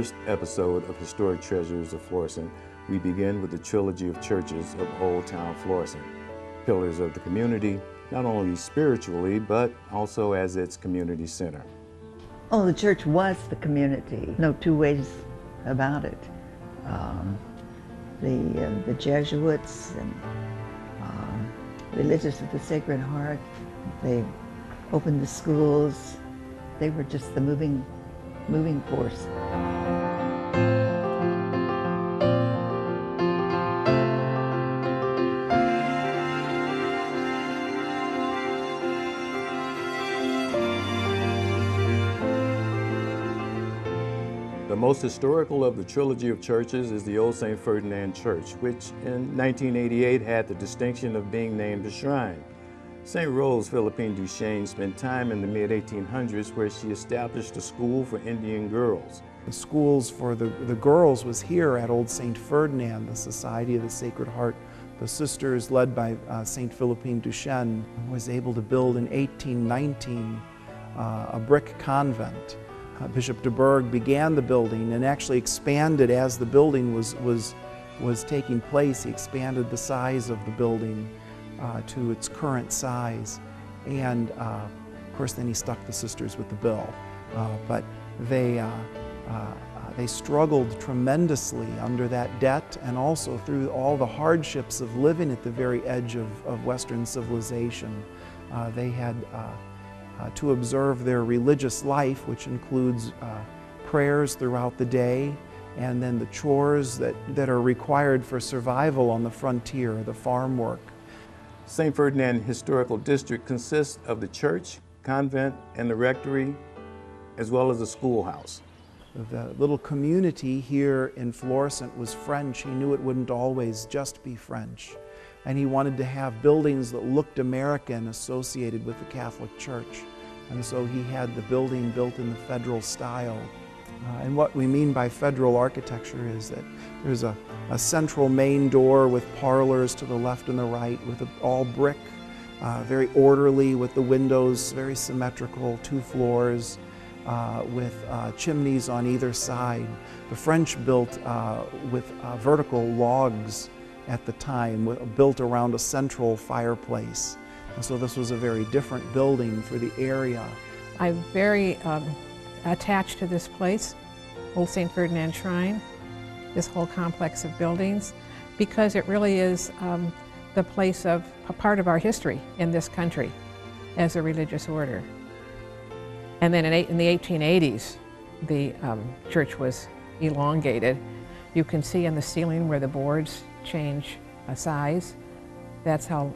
First episode of Historic Treasures of Florissant, we begin with the trilogy of churches of Old Town Florissant, pillars of the community, not only spiritually, but also as its community center. Oh, the church was the community. No two ways about it. Um, the, uh, the Jesuits and um, religious of the Sacred Heart, they opened the schools. They were just the moving, moving force. Most historical of the trilogy of churches is the Old St. Ferdinand Church, which in 1988 had the distinction of being named a shrine. St. Rose Philippine Duchesne spent time in the mid 1800s where she established a school for Indian girls. The schools for the, the girls was here at Old St. Ferdinand, the Society of the Sacred Heart. The sisters, led by uh, St. Philippine Duchesne, was able to build in 1819 uh, a brick convent. Uh, Bishop Dubourg began the building and actually expanded as the building was, was, was taking place. He expanded the size of the building uh, to its current size. And uh, of course, then he stuck the sisters with the bill. Uh, but they, uh, uh, they struggled tremendously under that debt and also through all the hardships of living at the very edge of, of Western civilization. they had uh, to observe their religious life, which includes uh, prayers throughout the day, and then the chores that, that are required for survival on the frontier, the farm work. St. Ferdinand Historical District consists of the church, convent, and the rectory, as well as a schoolhouse. The little community here in Florissant was French. He knew it wouldn't always just be French and he wanted to have buildings that looked American associated with the Catholic Church. And so he had the building built in the federal style. Uh, and what we mean by federal architecture is that there's a, a central main door with parlors to the left and the right, with a, all brick, uh, very orderly, with the windows very symmetrical, two floors. Uh, with uh, chimneys on either side. The French built uh, with uh, vertical logs at the time, built around a central fireplace. And so this was a very different building for the area. I'm very um, attached to this place, Old St. Ferdinand Shrine, this whole complex of buildings, because it really is um, the place of a part of our history in this country as a religious order. And then in, in the 1880s, the um, church was elongated. You can see in the ceiling where the boards change a size. That's how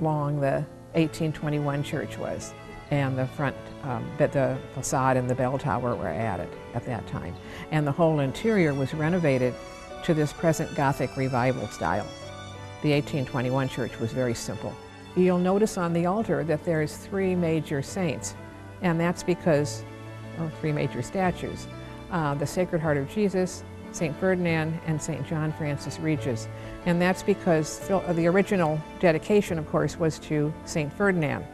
long the 1821 church was. And the front, um, the facade and the bell tower were added at that time. And the whole interior was renovated to this present Gothic revival style. The 1821 church was very simple. You'll notice on the altar that there's three major saints, and that's because, well, three major statues. Uh, the Sacred Heart of Jesus, St. Ferdinand and St. John Francis Regis. And that's because the original dedication, of course, was to St. Ferdinand,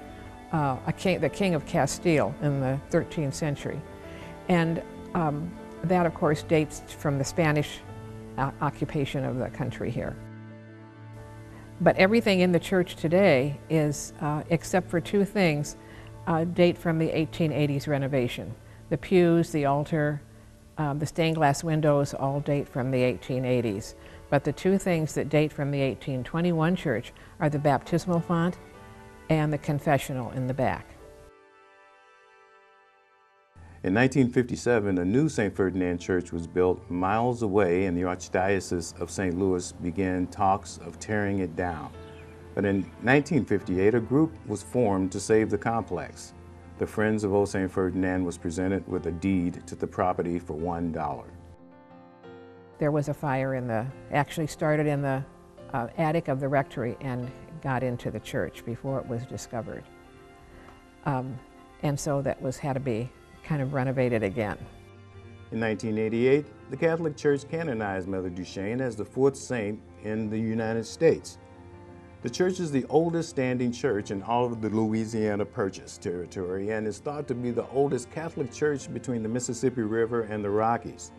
uh, king, the King of Castile in the 13th century. And um, that, of course, dates from the Spanish uh, occupation of the country here. But everything in the church today is, uh, except for two things, uh, date from the 1880s renovation. The pews, the altar, um, the stained glass windows all date from the 1880s, but the two things that date from the 1821 church are the baptismal font and the confessional in the back. In 1957, a new St. Ferdinand Church was built miles away, and the Archdiocese of St. Louis began talks of tearing it down. But in 1958, a group was formed to save the complex the Friends of Old St. Ferdinand was presented with a deed to the property for $1. There was a fire in the, actually started in the uh, attic of the rectory and got into the church before it was discovered. Um, and so that was had to be kind of renovated again. In 1988, the Catholic Church canonized Mother Duchesne as the fourth saint in the United States. The church is the oldest standing church in all of the Louisiana Purchase territory and is thought to be the oldest Catholic church between the Mississippi River and the Rockies.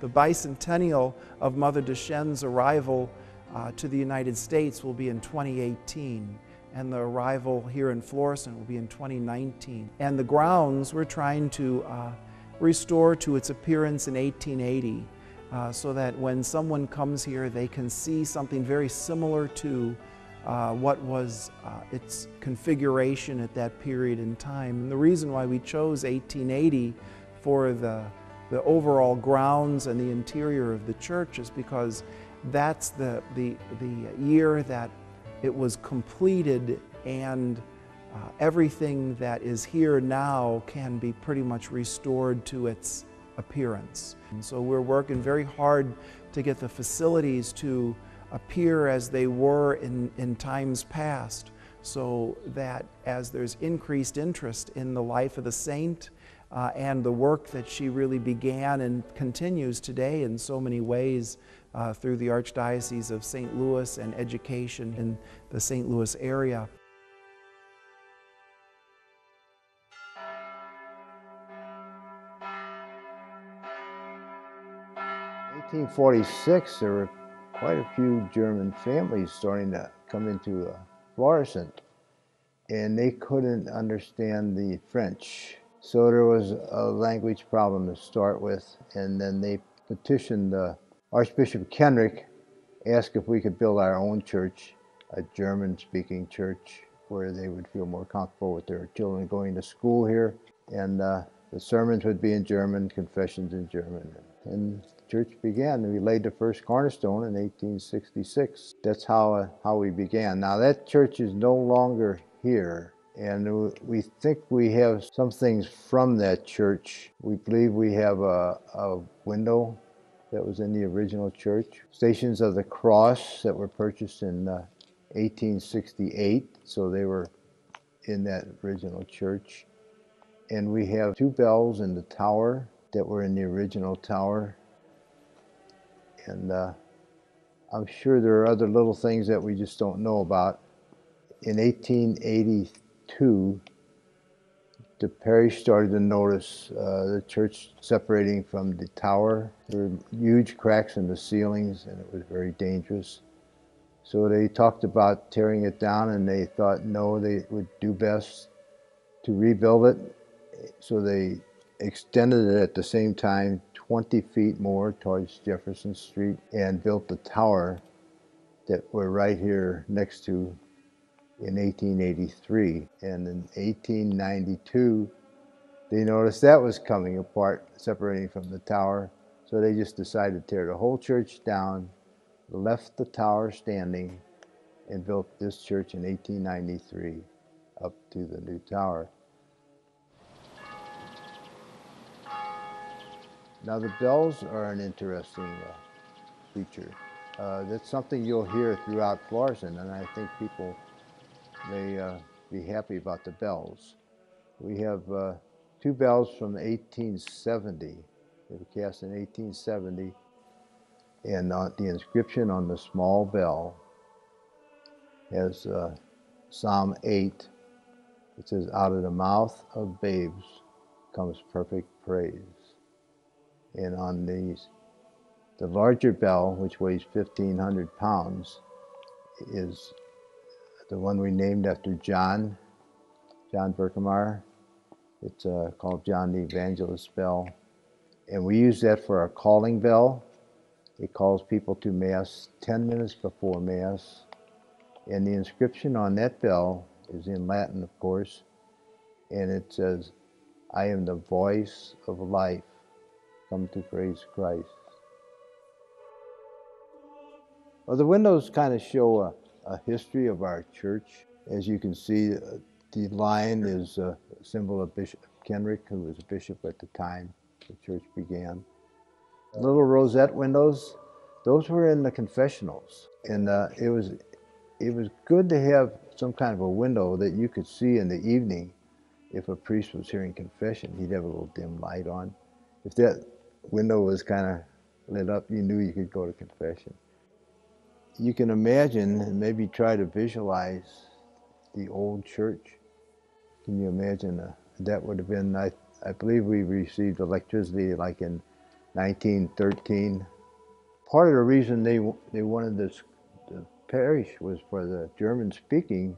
The bicentennial of Mother Duchesne's arrival uh, to the United States will be in 2018 and the arrival here in Florissant will be in 2019. And the grounds we're trying to uh, restore to its appearance in 1880 uh, so that when someone comes here, they can see something very similar to uh, what was uh, its configuration at that period in time. And the reason why we chose 1880 for the, the overall grounds and the interior of the church is because that's the, the, the year that it was completed and uh, everything that is here now can be pretty much restored to its appearance. And so we're working very hard to get the facilities to appear as they were in, in times past so that as there's increased interest in the life of the saint uh, and the work that she really began and continues today in so many ways uh, through the Archdiocese of St. Louis and education in the St. Louis area. 1946, there were quite a few German families starting to come into Florissant, and they couldn't understand the French. So there was a language problem to start with, and then they petitioned Archbishop Kenrick, asked if we could build our own church, a German-speaking church, where they would feel more comfortable with their children going to school here, and uh, the sermons would be in German, confessions in German, and church began. We laid the first cornerstone in 1866. That's how, uh, how we began. Now that church is no longer here. And we think we have some things from that church. We believe we have a, a window that was in the original church. Stations of the Cross that were purchased in uh, 1868, so they were in that original church. And we have two bells in the tower that were in the original tower. And uh, I'm sure there are other little things that we just don't know about. In 1882, the parish started to notice uh, the church separating from the tower. There were huge cracks in the ceilings, and it was very dangerous. So they talked about tearing it down, and they thought no, they would do best to rebuild it. So they extended it at the same time 20 feet more towards Jefferson Street and built the tower that we're right here next to in 1883. And in 1892, they noticed that was coming apart, separating from the tower. So they just decided to tear the whole church down, left the tower standing, and built this church in 1893 up to the new tower. Now the bells are an interesting uh, feature. Uh, that's something you'll hear throughout Florissant, and I think people may uh, be happy about the bells. We have uh, two bells from 1870. They were cast in 1870, and the inscription on the small bell has uh, Psalm 8. It says, "Out of the mouth of babes comes perfect praise." And on these, the larger bell, which weighs 1,500 pounds, is the one we named after John, John Berkemeyer. It's uh, called John the Evangelist bell. And we use that for our calling bell. It calls people to Mass 10 minutes before Mass. And the inscription on that bell is in Latin, of course. And it says, I am the voice of life come to praise Christ. Well, the windows kind of show a, a history of our church. As you can see, uh, the lion is a symbol of Bishop Kenrick, who was a bishop at the time the church began. The little rosette windows, those were in the confessionals, and uh, it was it was good to have some kind of a window that you could see in the evening. If a priest was hearing confession, he'd have a little dim light on. If that window was kind of lit up, you knew you could go to confession. you can imagine and maybe try to visualize the old church. Can you imagine uh, that would have been, I, I believe we received electricity like in 1913. Part of the reason they, they wanted this the parish was for the German speaking,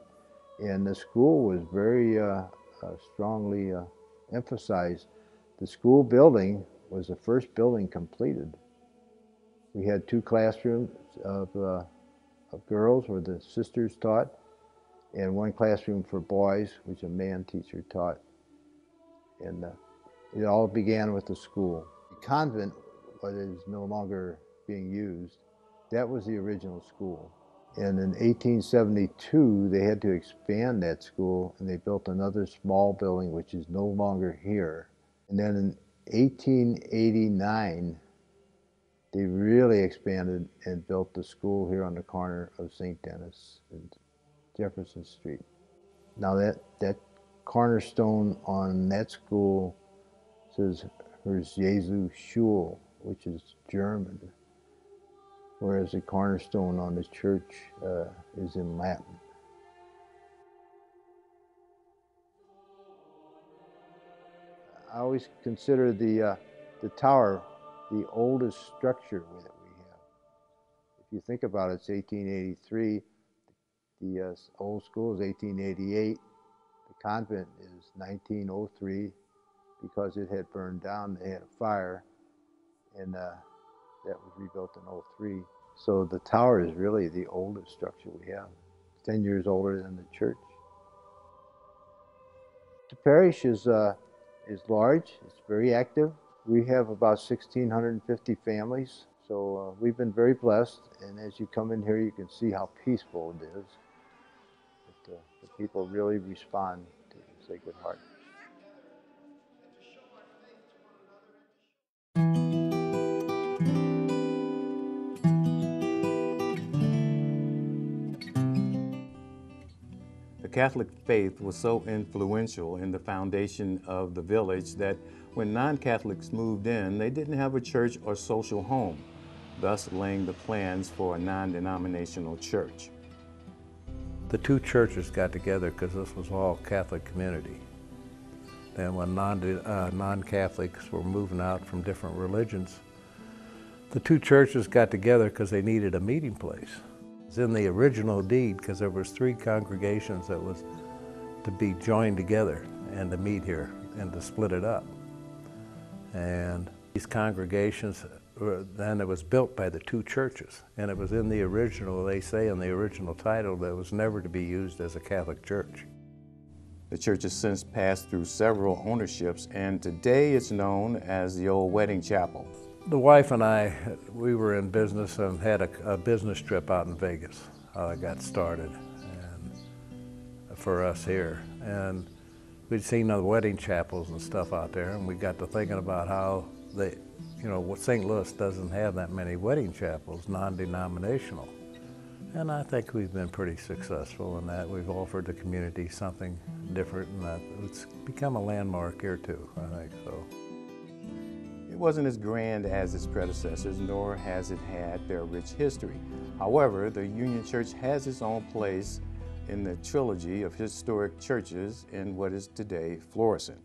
and the school was very uh, uh, strongly uh, emphasized. The school building was the first building completed. We had two classrooms of, uh, of girls where the sisters taught, and one classroom for boys, which a man teacher taught. And uh, it all began with the school. The convent, what is no longer being used, that was the original school. And in 1872, they had to expand that school and they built another small building, which is no longer here. And then in 1889, they really expanded and built the school here on the corner of St. Denis and Jefferson Street. Now that, that cornerstone on that school says Herz Jesu Schule, which is German, whereas the cornerstone on the church uh, is in Latin. I always consider the, uh, the tower the oldest structure that we have. If you think about it, it's 1883. The uh, old school is 1888. The convent is 1903 because it had burned down. They had a fire, and uh, that was rebuilt in 03. So the tower is really the oldest structure we have, 10 years older than the church. The parish is, uh, is large, it's very active. We have about 1,650 families, so uh, we've been very blessed. And as you come in here, you can see how peaceful it is. But, uh, the people really respond to Sacred Heart. Catholic faith was so influential in the foundation of the village that when non-Catholics moved in, they didn't have a church or social home, thus laying the plans for a non-denominational church. The two churches got together because this was all Catholic community. And when non, uh, non-Catholics were moving out from different religions, the two churches got together because they needed a meeting place. It's in the original deed because there was three congregations that was to be joined together and to meet here and to split it up. And these congregations, then it was built by the two churches. And it was in the original, they say in the original title, that it was never to be used as a Catholic church. The church has since passed through several ownerships and today it's known as the Old Wedding Chapel. The wife and I, we were in business and had a, a business trip out in Vegas. It got started and for us here. And we'd seen the wedding chapels and stuff out there and we got to thinking about how they, you know, St. Louis doesn't have that many wedding chapels, non-denominational. And I think we've been pretty successful in that. We've offered the community something different and that it's become a landmark here too, I think so. It wasn't as grand as its predecessors, nor has it had their rich history. However, the Union Church has its own place in the trilogy of historic churches in what is today Florissant.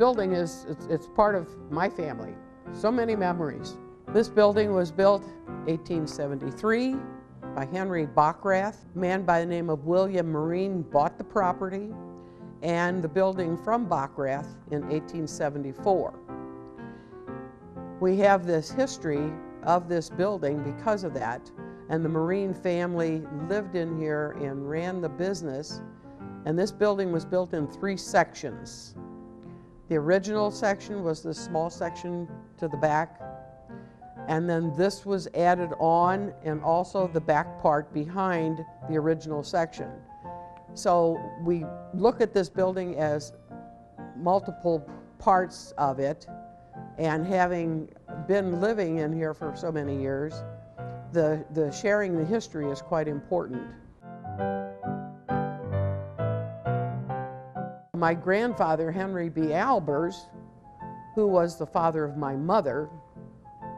Building is, it's, it's part of my family. So many memories. This building was built 1873 by Henry Bockrath. A man by the name of William Marine bought the property and the building from Bockrath in 1874. We have this history of this building because of that. And the Marine family lived in here and ran the business. And this building was built in three sections. The original section was this small section to the back. And then this was added on and also the back part behind the original section. So we look at this building as multiple parts of it and having been living in here for so many years, the, the sharing the history is quite important. My grandfather, Henry B. Albers, who was the father of my mother,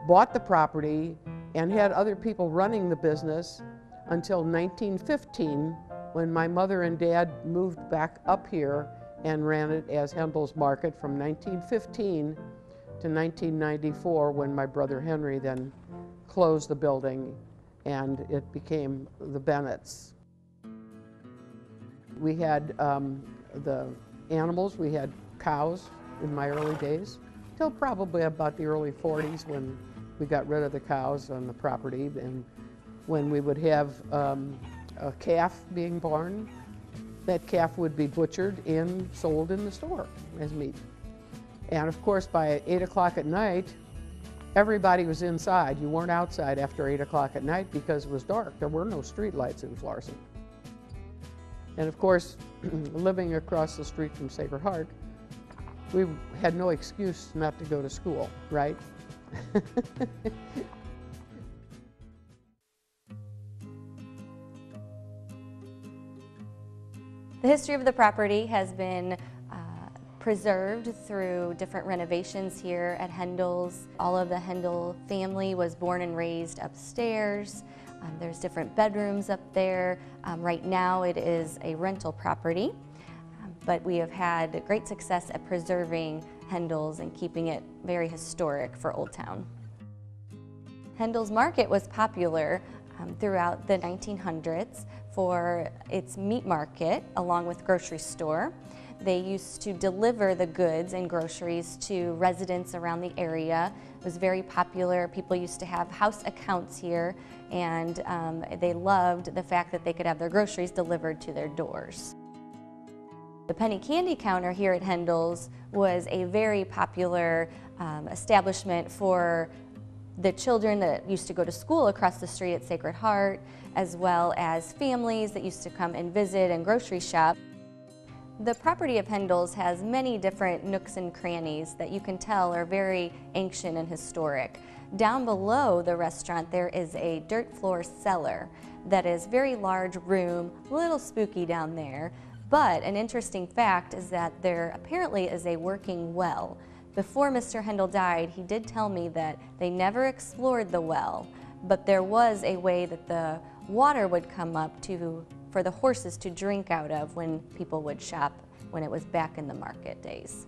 bought the property and had other people running the business until 1915 when my mother and dad moved back up here and ran it as Hendel's Market from 1915 to 1994 when my brother Henry then closed the building and it became the Bennett's. We had um, the animals, we had cows in my early days, till probably about the early 40s when we got rid of the cows on the property and when we would have um, a calf being born, that calf would be butchered and sold in the store as meat. And of course, by 8 o'clock at night, everybody was inside. You weren't outside after 8 o'clock at night because it was dark. There were no street lights in Florissant. And of course, living across the street from Sacred Heart, we had no excuse not to go to school, right? The history of the property has been uh, preserved through different renovations here at Hendel's. All of the Hendel family was born and raised upstairs. Um, there's different bedrooms up there. Um, right now it is a rental property, um, but we have had great success at preserving Hendel's and keeping it very historic for Old Town. Hendel's Market was popular um, throughout the 1900s for its meat market along with grocery store. They used to deliver the goods and groceries to residents around the area. It was very popular. People used to have house accounts here and um, they loved the fact that they could have their groceries delivered to their doors. The penny candy counter here at Hendel's was a very popular um, establishment for the children that used to go to school across the street at Sacred Heart, as well as families that used to come and visit and grocery shop. The property of Hendel's has many different nooks and crannies that you can tell are very ancient and historic. Down below the restaurant there is a dirt floor cellar that is very large room, a little spooky down there, but an interesting fact is that there apparently is a working well. Before Mr. Hendel died, he did tell me that they never explored the well, but there was a way that the water would come up to for the horses to drink out of when people would shop when it was back in the market days.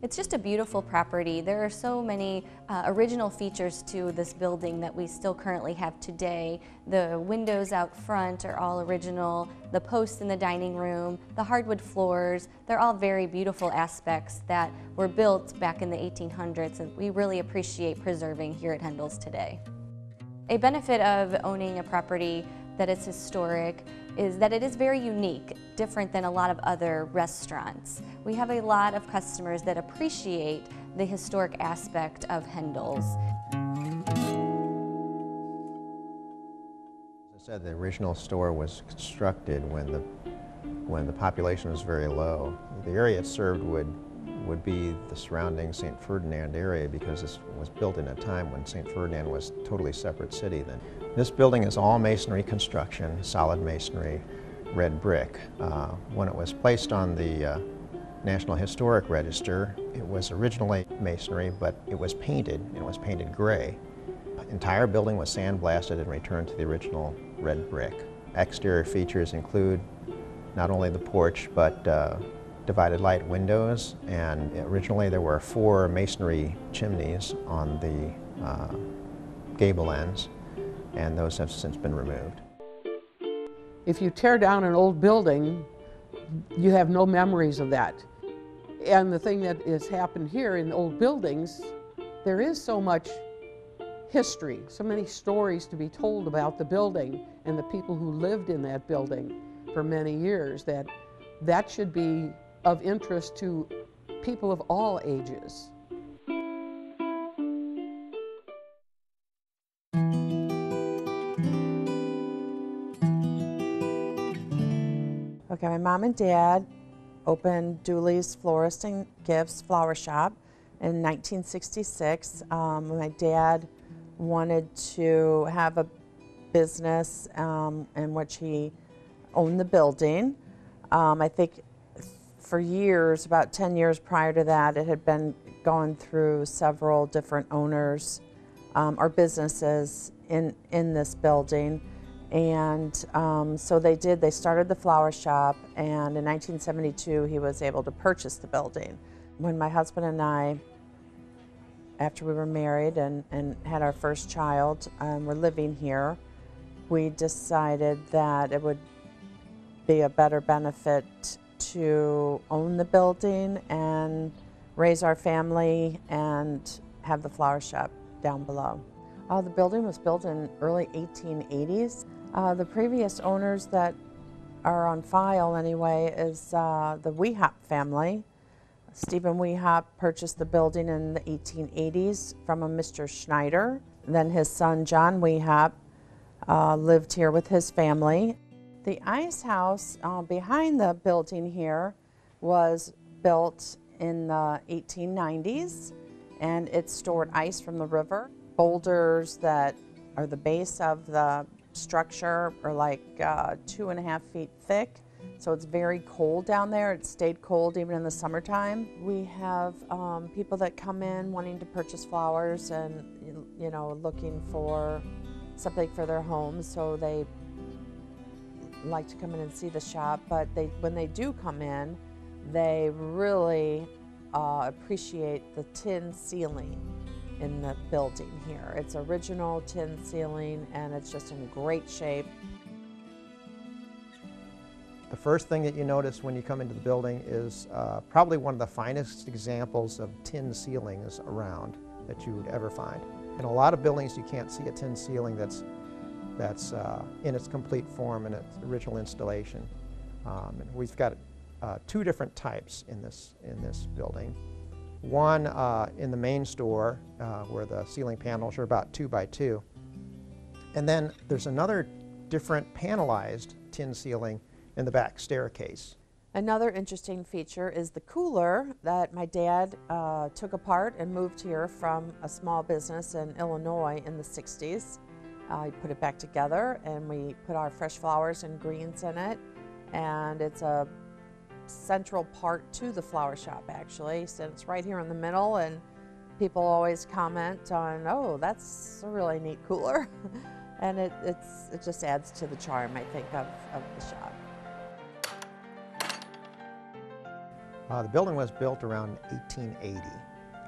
It's just a beautiful property. There are so many uh, original features to this building that we still currently have today. The windows out front are all original, the posts in the dining room, the hardwood floors, they're all very beautiful aspects that were built back in the 1800s and we really appreciate preserving here at Hendel's today. A benefit of owning a property that is historic is that it is very unique, different than a lot of other restaurants. We have a lot of customers that appreciate the historic aspect of Hendel's. As I said, the original store was constructed when the, when the population was very low. The area it served would, would be the surrounding St. Ferdinand area because this was built in a time when St. Ferdinand was a totally separate city then. This building is all masonry construction, solid masonry, red brick. Uh, when it was placed on the uh, National Historic Register, it was originally masonry, but it was painted, and it was painted gray. The entire building was sandblasted and returned to the original red brick. Exterior features include not only the porch, but uh, divided light windows, and originally there were four masonry chimneys on the uh, gable ends and those have since been removed. If you tear down an old building, you have no memories of that. And the thing that has happened here in old buildings, there is so much history, so many stories to be told about the building and the people who lived in that building for many years that that should be of interest to people of all ages. Okay, my mom and dad opened Dooley's Florist and Gifts Flower Shop in 1966. Um, my dad wanted to have a business um, in which he owned the building. Um, I think for years, about 10 years prior to that, it had been going through several different owners um, or businesses in, in this building. And um, so they did, they started the flower shop, and in 1972, he was able to purchase the building. When my husband and I, after we were married and, and had our first child, um, were living here, we decided that it would be a better benefit to own the building and raise our family and have the flower shop down below. Uh, the building was built in early 1880s. Uh, the previous owners that are on file anyway is uh, the Wehop family. Stephen Wehop purchased the building in the 1880s from a Mr. Schneider. Then his son John Wehop uh, lived here with his family. The ice house uh, behind the building here was built in the 1890s and it stored ice from the river. Boulders that are the base of the structure are like uh, two and a half feet thick. So it's very cold down there. It stayed cold even in the summertime. We have um, people that come in wanting to purchase flowers and, you know, looking for something for their homes. So they like to come in and see the shop. But they, when they do come in, they really uh, appreciate the tin ceiling in the building here. It's original tin ceiling and it's just in great shape. The first thing that you notice when you come into the building is uh, probably one of the finest examples of tin ceilings around that you would ever find. In a lot of buildings you can't see a tin ceiling that's, that's uh, in its complete form in its original installation. Um, and we've got uh, two different types in this, in this building. One uh, in the main store uh, where the ceiling panels are about two by two. And then there's another different panelized tin ceiling in the back staircase. Another interesting feature is the cooler that my dad uh, took apart and moved here from a small business in Illinois in the 60s. He put it back together and we put our fresh flowers and greens in it. And it's a central part to the flower shop actually. So it's right here in the middle and people always comment on, oh, that's a really neat cooler. and it, it's, it just adds to the charm, I think, of, of the shop. Uh, the building was built around 1880.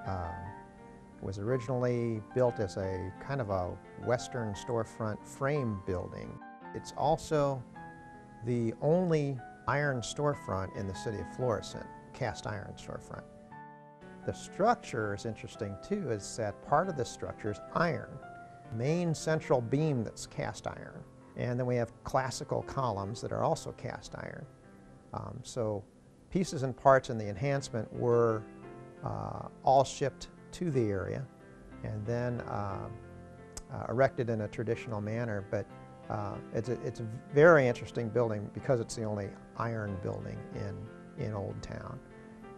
Um, it was originally built as a kind of a western storefront frame building. It's also the only iron storefront in the city of Florissant, cast iron storefront. The structure is interesting too, is that part of the structure is iron. Main central beam that's cast iron. And then we have classical columns that are also cast iron. Um, so pieces and parts in the enhancement were uh, all shipped to the area and then uh, uh, erected in a traditional manner. But uh, it's, a, it's a very interesting building because it's the only iron building in, in Old Town.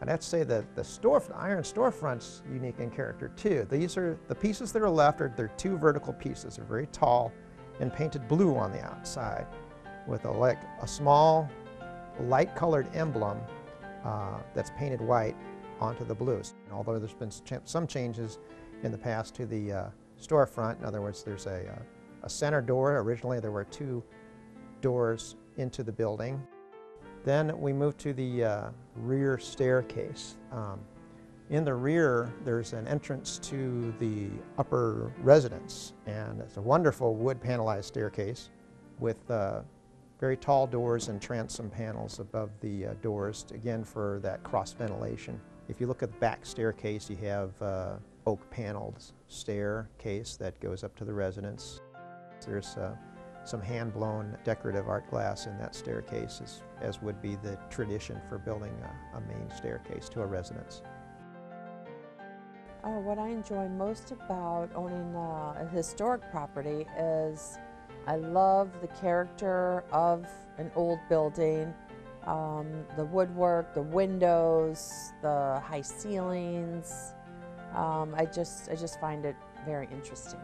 And I'd say that the store, iron storefront's unique in character too. These are, the pieces that are left are, they're two vertical pieces. They're very tall and painted blue on the outside with a, like, a small light colored emblem uh, that's painted white onto the blues. And although there's been some changes in the past to the uh, storefront, in other words, there's a, uh, a center door. Originally there were two doors into the building. Then we moved to the uh, rear staircase. Um, in the rear, there's an entrance to the upper residence, and it's a wonderful wood panelized staircase with uh, very tall doors and transom panels above the uh, doors, again for that cross ventilation. If you look at the back staircase, you have uh, oak paneled staircase that goes up to the residence. There's uh, some hand-blown decorative art glass in that staircase, as, as would be the tradition for building a, a main staircase to a residence. Oh, what I enjoy most about owning uh, a historic property is I love the character of an old building, um, the woodwork, the windows, the high ceilings, Um, I just I just find it very interesting.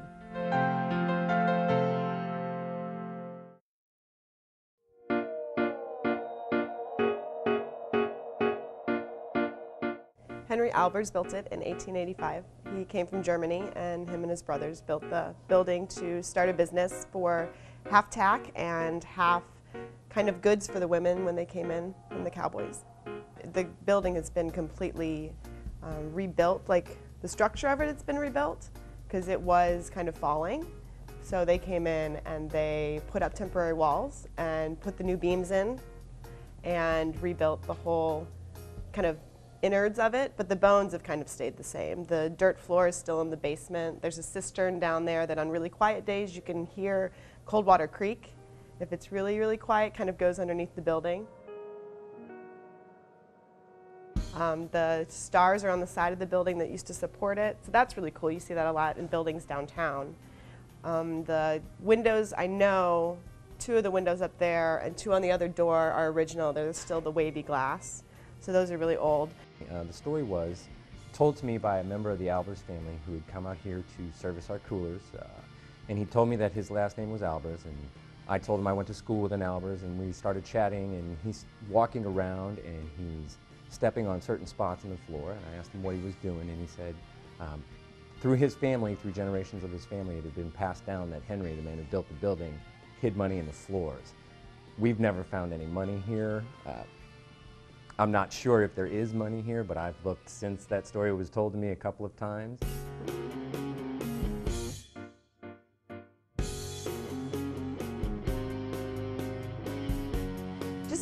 Henry Albers built it in 1885. He came from Germany and him and his brothers built the building to start a business for half tack and half kind of goods for the women when they came in from the cowboys. The building has been completely um, rebuilt, like the structure of it has been rebuilt because it was kind of falling. So they came in and they put up temporary walls and put the new beams in and rebuilt the whole kind of innards of it, but the bones have kind of stayed the same. The dirt floor is still in the basement. There's a cistern down there that on really quiet days you can hear Coldwater Creek. If it's really, really quiet, kind of goes underneath the building. Um, the stars are on the side of the building that used to support it, so that's really cool. You see that a lot in buildings downtown. Um, the windows, I know, two of the windows up there and two on the other door are original. They're still the wavy glass, so those are really old. Uh, the story was told to me by a member of the Albers family who had come out here to service our coolers. Uh, and he told me that his last name was Albers. And I told him I went to school with an Albers. And we started chatting. And he's walking around and he's stepping on certain spots in the floor. And I asked him what he was doing. And he said, um, through his family, through generations of his family, it had been passed down that Henry, the man who built the building, hid money in the floors. We've never found any money here. Uh, I'm not sure if there is money here, but I've looked since that story was told to me a couple of times.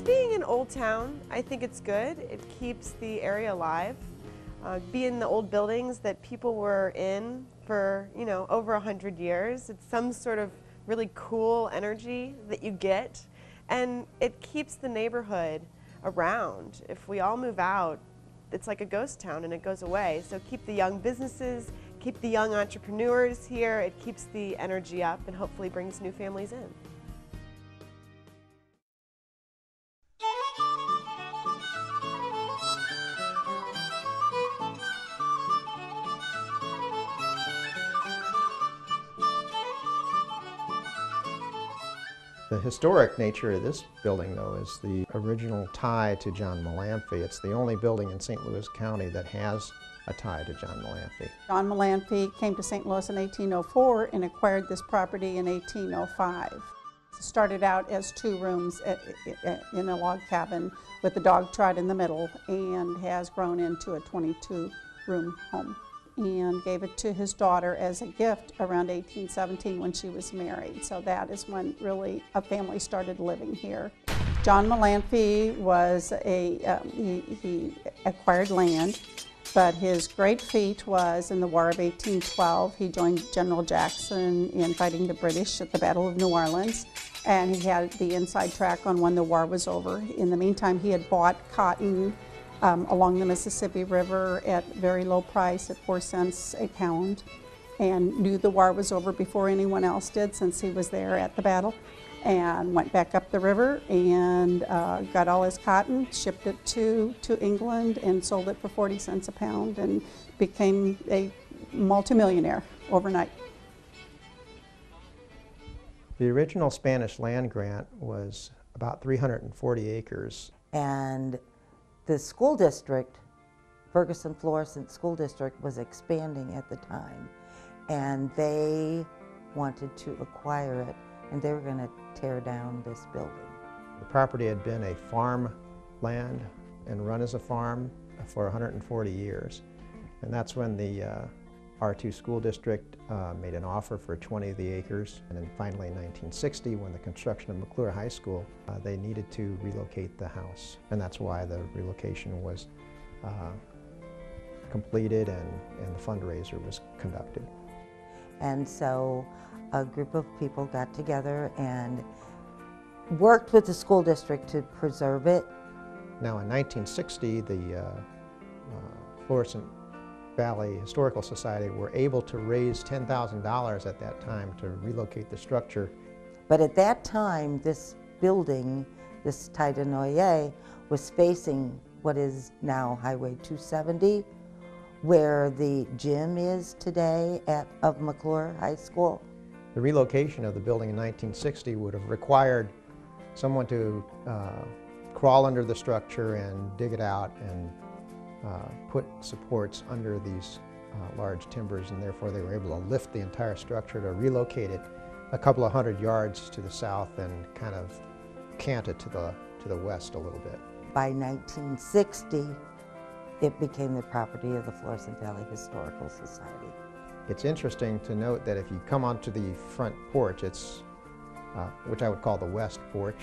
Being in Old Town, I think it's good. It keeps the area alive. Uh, be in the old buildings that people were in for, you know, over a hundred years. It's some sort of really cool energy that you get, and it keeps the neighborhood around. If we all move out, it's like a ghost town and it goes away. So keep the young businesses, keep the young entrepreneurs here. It keeps the energy up and hopefully brings new families in. Historic nature of this building, though, is the original tie to John Mullanphy. It's the only building in St. Louis County that has a tie to John Mullanphy. John Mullanphy came to St. Louis in 1804 and acquired this property in 1805. It started out as two rooms at, at, in a log cabin with a dog trot in the middle and has grown into a 22 room home and gave it to his daughter as a gift around 1817 when she was married. So that is when really a family started living here. John Mullanphy was a, um, he, he acquired land, but his great feat was in the War of 1812. He joined General Jackson in fighting the British at the Battle of New Orleans, and he had the inside track on when the war was over. In the meantime, he had bought cotton um, along the Mississippi River at very low price at four cents a pound and knew the war was over before anyone else did since he was there at the battle and went back up the river and uh, got all his cotton, shipped it to, to England and sold it for 40 cents a pound and became a multimillionaire overnight. The original Spanish land grant was about 340 acres. And the school district, Ferguson Florissant School District, was expanding at the time, and they wanted to acquire it, and they were going to tear down this building. The property had been a farm land and run as a farm for 140 years, and that's when the uh, R2 School District uh, made an offer for 20 of the acres. And then finally in 1960, when the construction of McCluer High School, uh, they needed to relocate the house. And that's why the relocation was uh, completed and, and the fundraiser was conducted. And so a group of people got together and worked with the school district to preserve it. Now in 1960, the uh, uh, Florissant Valley Historical Society were able to raise $10,000 at that time to relocate the structure. But at that time, this building, this Taille de Noyer, was facing what is now Highway 270, where the gym is today at, of McCluer High School. The relocation of the building in 1960 would have required someone to uh, crawl under the structure and dig it out and uh, put supports under these uh, large timbers and therefore they were able to lift the entire structure to relocate it a couple of hundred yards to the south and kind of cant it to the, to the west a little bit. By 1960, it became the property of the Florissant Valley Historical Society. It's interesting to note that if you come onto the front porch, it's, uh, which I would call the west porch,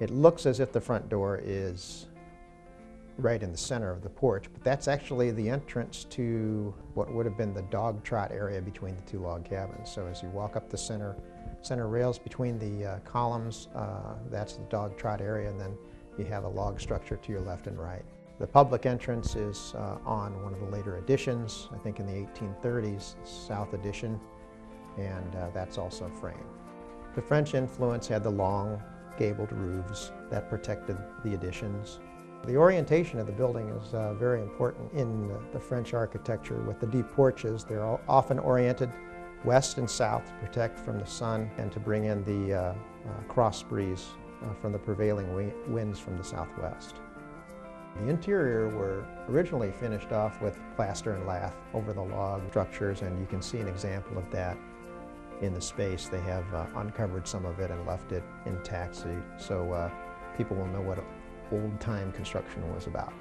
it looks as if the front door is right in the center of the porch, but that's actually the entrance to what would have been the dog trot area between the two log cabins. So as you walk up the center, center rails between the uh, columns, uh, that's the dog trot area, and then you have a log structure to your left and right. The public entrance is uh, on one of the later additions, I think in the 1830s, south addition, and uh, that's also framed. The French influence had the long gabled roofs that protected the additions. The orientation of the building is uh, very important in the French architecture with the deep porches. They're often oriented west and south to protect from the sun and to bring in the uh, uh, cross breeze uh, from the prevailing winds from the southwest. The interior were originally finished off with plaster and lath over the log structures and you can see an example of that in the space. They have uh, uncovered some of it and left it intact so, uh, people will know what old-time construction was about.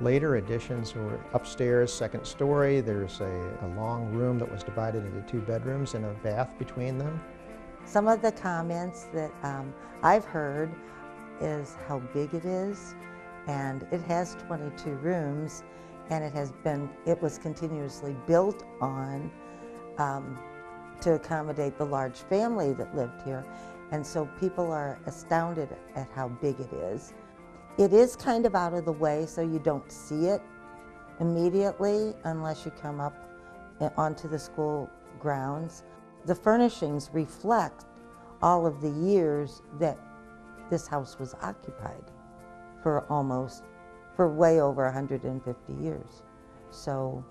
Later additions were upstairs, second story. There's a, a, long room that was divided into two bedrooms and a bath between them. Some of the comments that um, I've heard is how big it is and it has 22 rooms and it has been, it was continuously built on um, to accommodate the large family that lived here. And so people are astounded at how big it is. It is kind of out of the way, so you don't see it immediately unless you come up eh, onto the school grounds. The furnishings reflect all of the years that this house was occupied for almost, for way over 150 years. So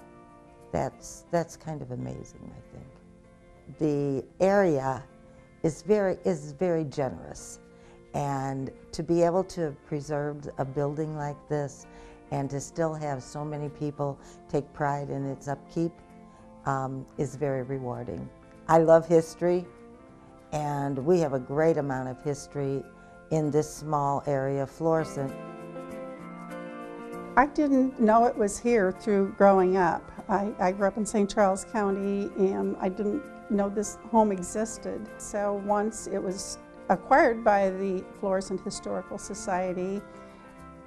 that's, that's kind of amazing, I think. The area is very, is very generous. And to be able to preserve a building like this and to still have so many people take pride in its upkeep um, is very rewarding. I love history, and we have a great amount of history in this small area of Florissant. I didn't know it was here through growing up. I, I grew up in St. Charles County, and I didn't know this home existed. So once it was acquired by the Florissant Historical Society,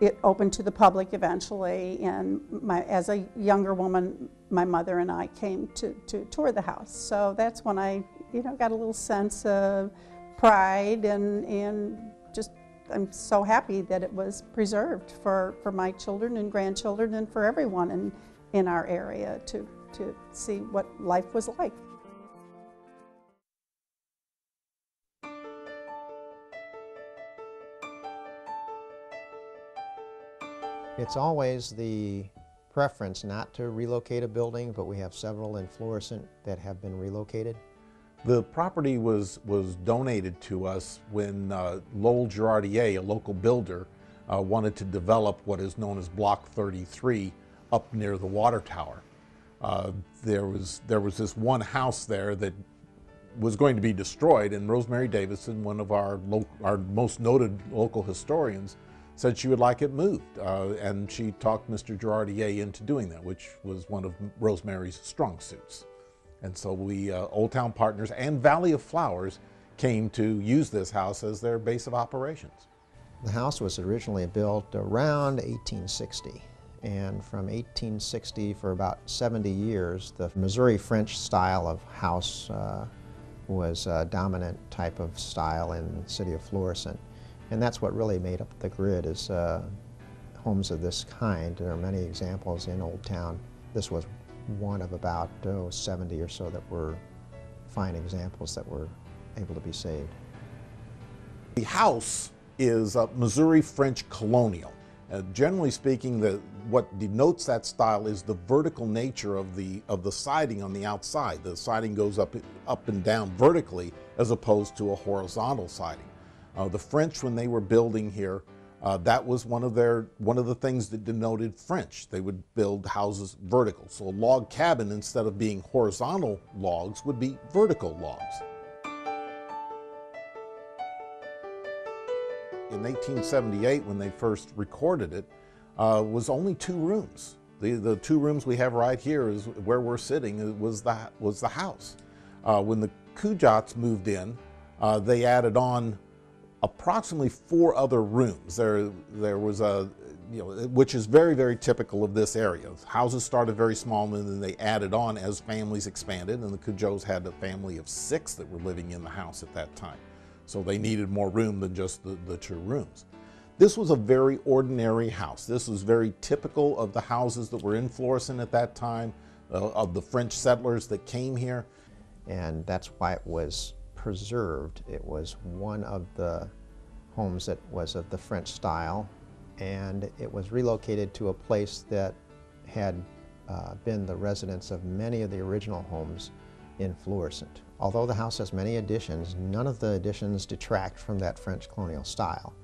it opened to the public eventually, and my, as a younger woman, my mother and I came to, to tour the house. So that's when I, you know, got a little sense of pride and, and just I'm so happy that it was preserved for, for my children and grandchildren and for everyone in, in our area to, to see what life was like. It's always the preference not to relocate a building, but we have several in Florissant that have been relocated. The property was, was donated to us when uh, Lowell Girardier, a local builder, uh, wanted to develop what is known as Block 33 up near the water tower. Uh, there, was, there was this one house there that was going to be destroyed, and Rosemary Davison, one of our, our most noted local historians, said she would like it moved. Uh, and she talked Mr. Girardier into doing that, which was one of Rosemary's strong suits. And so we, uh, Old Town Partners and Valley of Flowers, came to use this house as their base of operations. The house was originally built around 1860. And from 1860 for about 70 years, the Missouri French style of house uh, was a dominant type of style in the city of Florissant. And that's what really made up the grid is uh, homes of this kind. There are many examples in Old Town. This was one of about oh, 70 or so that were fine examples that were able to be saved. The house is a Missouri French colonial. Uh, generally speaking, the, what denotes that style is the vertical nature of the of the siding on the outside. The siding goes up up and down vertically as opposed to a horizontal siding. Uh, the French, when they were building here, uh, that was one of their one of the things that denoted French. They would build houses vertical. So a log cabin, instead of being horizontal logs, would be vertical logs. In 1878, when they first recorded it, uh, was only two rooms. The, the two rooms we have right here is where we're sitting it was the, was the house. Uh, when the Kujats moved in, uh, they added on approximately four other rooms. There, there was a, you know, which is very, very typical of this area. Houses started very small and then they added on as families expanded and the Cujos had a family of six that were living in the house at that time. So they needed more room than just the, the two rooms. This was a very ordinary house. This was very typical of the houses that were in Florissant at that time, uh, of the French settlers that came here. And that's why it was preserved. It was one of the homes that was of the French style, and it was relocated to a place that had uh, been the residence of many of the original homes in Florissant. Although the house has many additions, none of the additions detract from that French colonial style.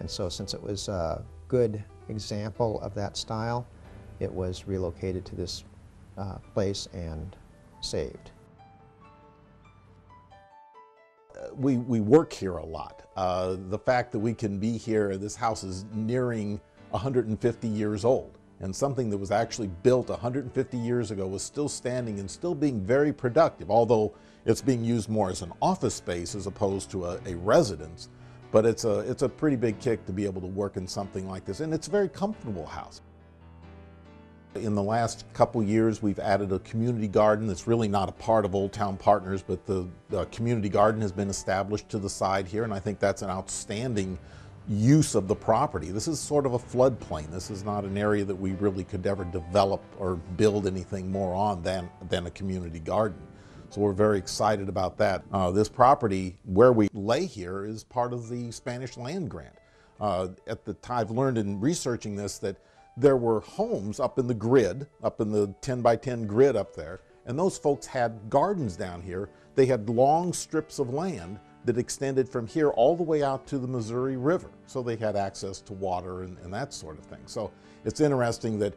And so since it was a good example of that style, it was relocated to this uh, place and saved. we, we work here a lot. Uh, the fact that we can be here, this house is nearing 150 years old. And something that was actually built 150 years ago was still standing and still being very productive, although it's being used more as an office space as opposed to a, a residence. But it's a, it's a pretty big kick to be able to work in something like this. And it's a very comfortable house. In the last couple years, we've added a community garden that's really not a part of Old Town Partners, but the, the, community garden has been established to the side here, and I think that's an outstanding use of the property. This is sort of a floodplain. This is not an area that we really could ever develop or build anything more on than, than a community garden. So we're very excited about that. Uh, this property, where we lay here, is part of the Spanish land grant. Uh, at the time, I've learned in researching this that there were homes up in the grid, up in the 10 by 10 grid up there, and those folks had gardens down here. They had long strips of land that extended from here all the way out to the Missouri River. So they had access to water and, and that sort of thing. So it's interesting that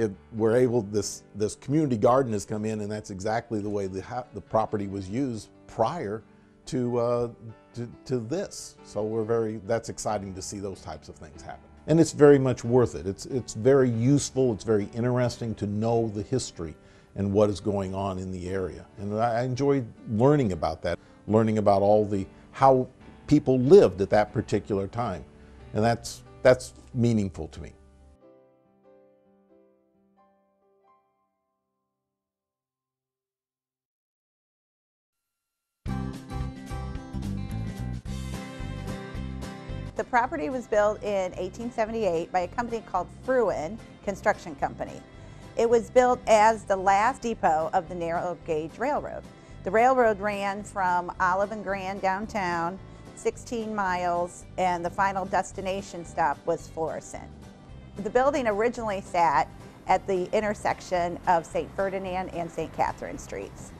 it, we're able, this, this community garden has come in and that's exactly the way the, the property was used prior to, uh, to, to this. So we're very, that's exciting to see those types of things happen and it's very much worth it. It's, it's very useful, it's very interesting to know the history and what is going on in the area. And I enjoy learning about that, learning about all the, how people lived at that particular time. And that's, that's meaningful to me. The property was built in 1878 by a company called Fruin Construction Company. It was built as the last depot of the narrow gauge railroad. The railroad ran from Olive and Grand downtown, 16 miles, and the final destination stop was Florissant. The building originally sat at the intersection of St. Ferdinand and St. Catherine Streets.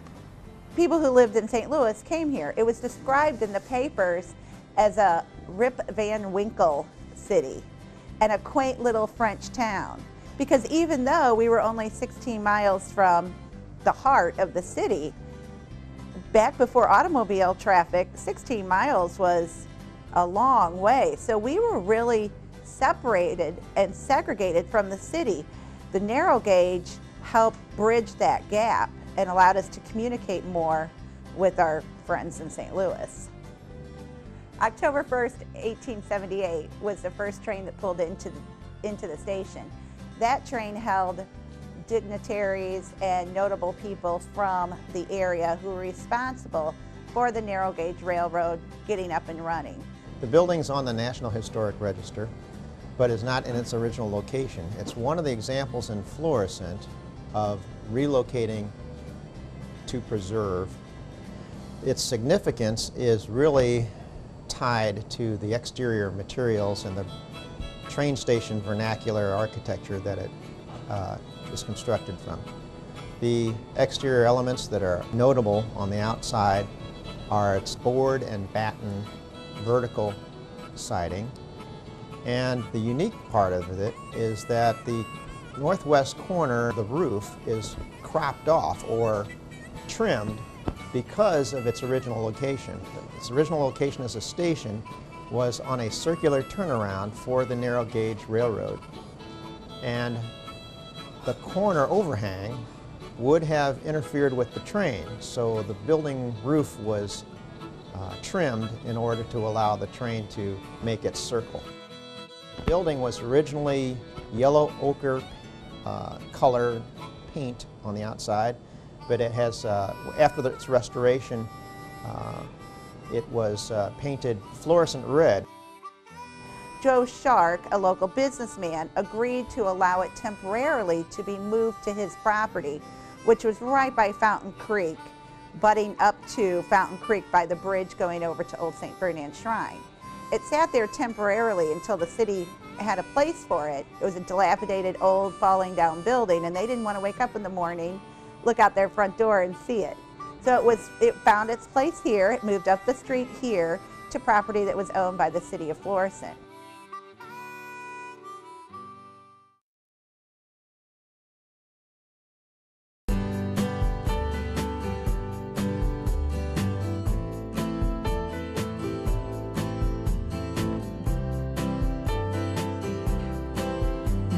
People who lived in St. Louis came here. It was described in the papers as a Rip Van Winkle city and a quaint little French town. Because even though we were only 16 miles from the heart of the city, back before automobile traffic, 16 miles was a long way. So we were really separated and segregated from the city. The narrow gauge helped bridge that gap and allowed us to communicate more with our friends in St. Louis. October 1st, 1878 was the first train that pulled into the, into the station. That train held dignitaries and notable people from the area who were responsible for the narrow gauge railroad getting up and running. The building's on the National Historic Register, but is not in its original location. It's one of the examples in Florissant of relocating to preserve. Its significance is really tied to the exterior materials and the train station vernacular architecture that it uh, is constructed from. The exterior elements that are notable on the outside are its board and batten vertical siding. And the unique part of it is that the northwest corner of the roof is cropped off or trimmed because of its original location. Its original location as a station was on a circular turnaround for the narrow gauge railroad. And the corner overhang would have interfered with the train, so the building roof was uh, trimmed in order to allow the train to make its circle. The building was originally yellow ochre uh, color paint on the outside, but it has, uh, after its restoration, uh, it was uh, painted fluorescent red. Joe Shark, a local businessman, agreed to allow it temporarily to be moved to his property, which was right by Fountain Creek, butting up to Fountain Creek by the bridge going over to Old St. Ferdinand Shrine. It sat there temporarily until the city had a place for it. It was a dilapidated, old, falling down building, and they didn't want to wake up in the morning, look out their front door and see it. So it was it found its place here. It moved up the street here to property that was owned by the city of Florissant.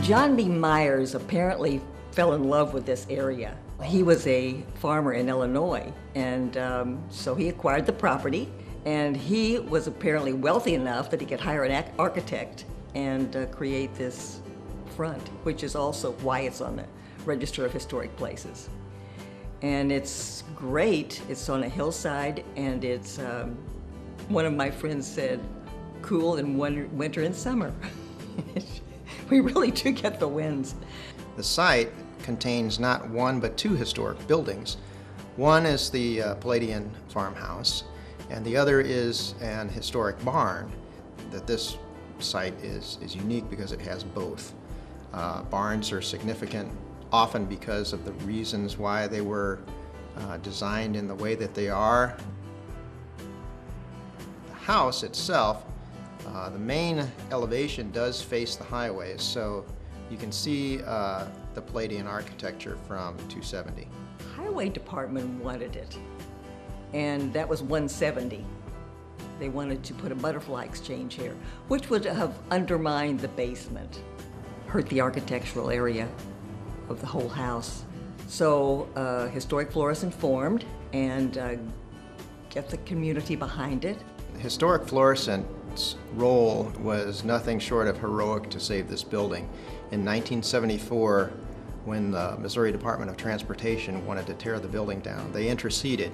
John B. Myers apparently fell in love with this area. He was a farmer in Illinois, and um, so he acquired the property. And he was apparently wealthy enough that he could hire an architect and uh, create this front, which is also why it's on the Register of Historic Places. And it's great. It's on a hillside, and it's, um, one of my friends said, cool in winter and summer. we really do get the winds. The site contains not one but two historic buildings. One is the uh, Palladian farmhouse, and the other is an historic barn. That this site is, is unique because it has both. Uh, barns are significant often because of the reasons why they were uh, designed in the way that they are. The house itself, uh, the main elevation does face the highways, so you can see uh, the Palladian architecture from 270. Highway Department wanted it, and that was 170. They wanted to put a butterfly exchange here, which would have undermined the basement, hurt the architectural area of the whole house. So uh, Historic Florissant informed and uh, get the community behind it. Historic Florissant's role was nothing short of heroic to save this building. In 1974, when the Missouri Department of Transportation wanted to tear the building down, they interceded.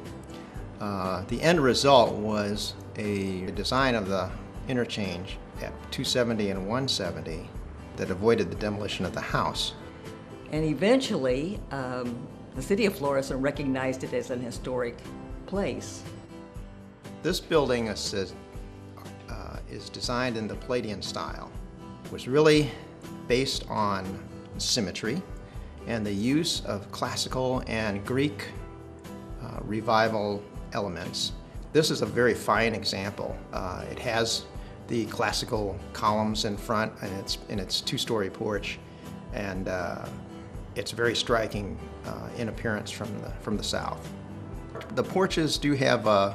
Uh, the end result was a design of the interchange at 270 and 170 that avoided the demolition of the house. And eventually, um, the city of Florissant recognized it as an historic place. This building is, uh, is designed in the Palladian style. It was really based on symmetry and the use of classical and Greek uh, revival elements. This is a very fine example. Uh, it has the classical columns in front and its, in its two-story porch and uh, it's very striking uh, in appearance from the, from the south. The porches do have uh,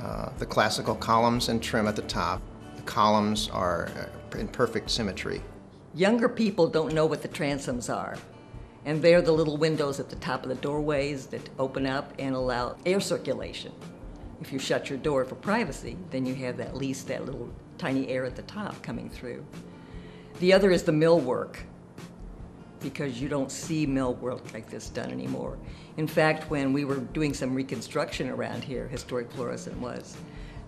uh, the classical columns and trim at the top. The columns are in perfect symmetry. Younger people don't know what the transoms are. And they're the little windows at the top of the doorways that open up and allow air circulation. If you shut your door for privacy, then you have at least that little tiny air at the top coming through. The other is the millwork because you don't see mill work like this done anymore. In fact, when we were doing some reconstruction around here, Historic Florissant was,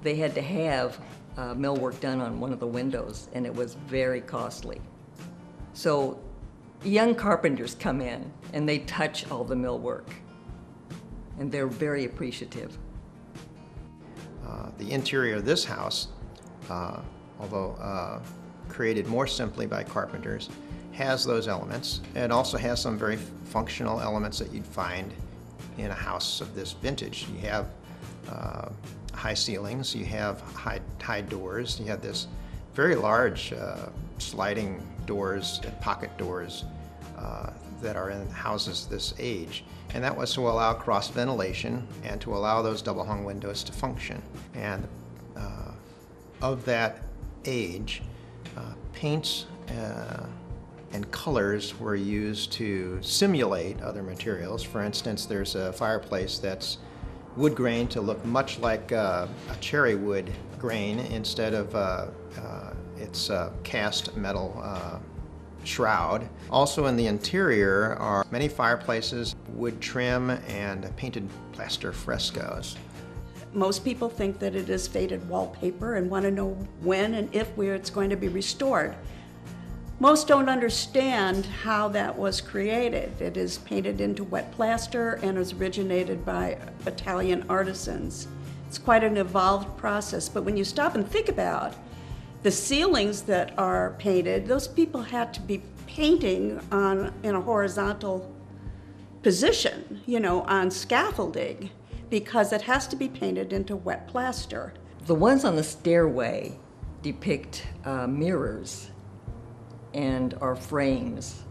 they had to have uh, mill work done on one of the windows, and it was very costly. So young carpenters come in, and they touch all the millwork, and they're very appreciative. Uh, the interior of this house, uh, although uh, created more simply by carpenters, has those elements. It also has some very functional elements that you'd find in a house of this vintage. You have uh, high ceilings, you have high, high doors, you have this very large uh, sliding doors and pocket doors uh, that are in houses this age. And that was to allow cross ventilation and to allow those double hung windows to function. And uh, of that age, uh, paints uh, and colors were used to simulate other materials. For instance, there's a fireplace that's wood grain to look much like uh, a cherry wood grain instead of uh, uh, its uh, cast metal uh, shroud. Also in the interior are many fireplaces, wood trim, and painted plaster frescoes. Most people think that it is faded wallpaper and want to know when and if where it's going to be restored. Most don't understand how that was created. It is painted into wet plaster and is originated by Italian artisans. It's quite an evolved process, but when you stop and think about the ceilings that are painted, those people had to be painting on in a horizontal position, you know, on scaffolding, because it has to be painted into wet plaster. The ones on the stairway depict uh, mirrors and are frames.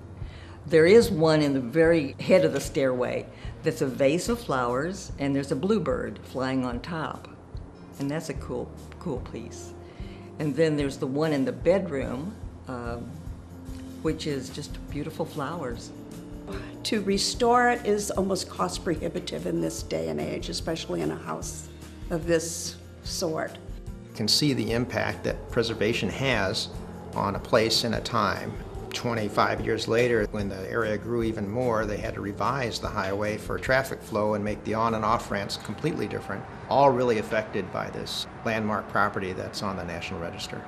There is one in the very head of the stairway that's a vase of flowers, and there's a bluebird flying on top. And that's a cool, cool piece. And then there's the one in the bedroom, um, which is just beautiful flowers. To restore it is almost cost prohibitive in this day and age, especially in a house of this sort. You can see the impact that preservation has on a place and a time. 25 years later, when the area grew even more, they had to revise the highway for traffic flow and make the on and off ramps completely different, all really affected by this landmark property that's on the National Register.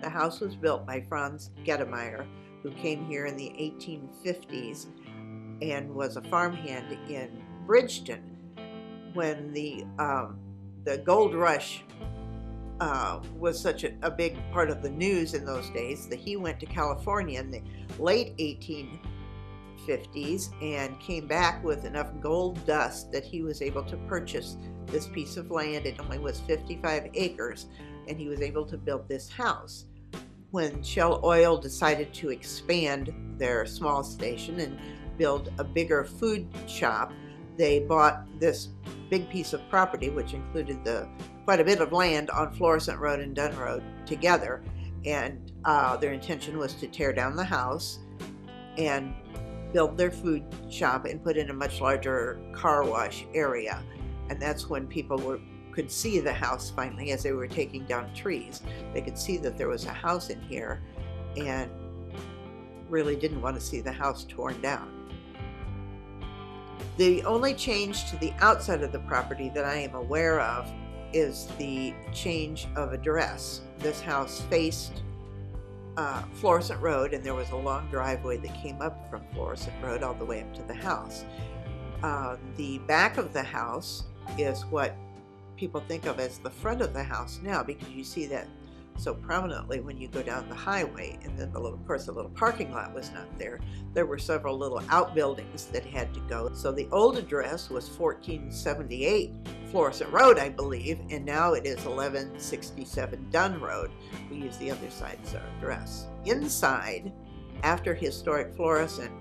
The house was built by Franz Gettemeyer, who came here in the 1850s and was a farmhand in Bridgeton when the um, the gold rush uh, was such a, a, big part of the news in those days that he went to California in the late 1850s and came back with enough gold dust that he was able to purchase this piece of land. It only was 55 acres, and he was able to build this house when Shell Oil decided to expand their small station and build a bigger food shop, they bought this big piece of property, which included the quite a bit of land on Florissant Road and Dunn Road together. And uh, their intention was to tear down the house and build their food shop and put in a much larger car wash area. And that's when people were could see the house finally as they were taking down trees. They could see that there was a house in here and really didn't want to see the house torn down. The only change to the outside of the property that I am aware of is the change of address. This house faced uh, Florissant Road, and there was a long driveway that came up from Florissant Road all the way up to the house. Uh, the back of the house is what people think of as the front of the house now because you see that so prominently when you go down the highway. And then, the little, of course, the little parking lot was not there. There were several little outbuildings that had to go. So the old address was 1478 Florissant Road, I believe, and now it is 1167 Dunn Road. We use the other side as our address. Inside, after Historic Florissant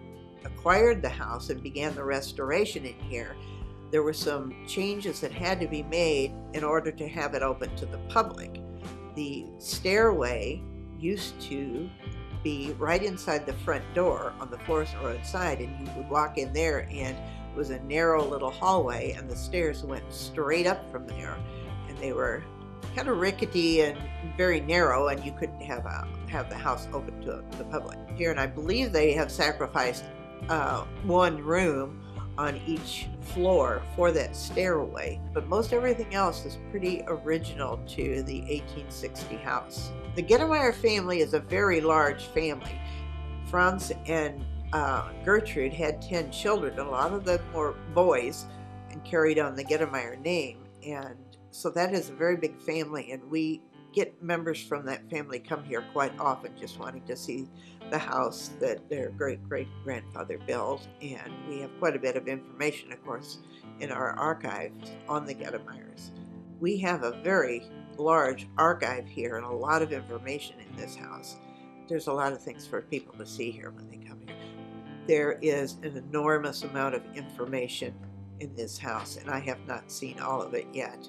acquired the house and began the restoration in here, there were some changes that had to be made in order to have it open to the public. The stairway used to be right inside the front door on the Florissant Road side, and you would walk in there, and it was a narrow little hallway, and the stairs went straight up from there, and they were kind of rickety and very narrow, and you couldn't have a, have the house open to the public here. And I believe they have sacrificed uh, one room on each floor for that stairway, but most everything else is pretty original to the 1860 house. The Gettemeyer family is a very large family. Franz and uh, Gertrude had 10 children. A lot of them were boys and carried on the Gettemeyer name. And so that is a very big family. And we get members from that family come here quite often just wanting to see the house that their great great grandfather built. And we have quite a bit of information, of course, in our archives on the Gettemeyers. We have a very large archive here and a lot of information in this house. There's a lot of things for people to see here when they come here. There is an enormous amount of information in this house, and I have not seen all of it yet.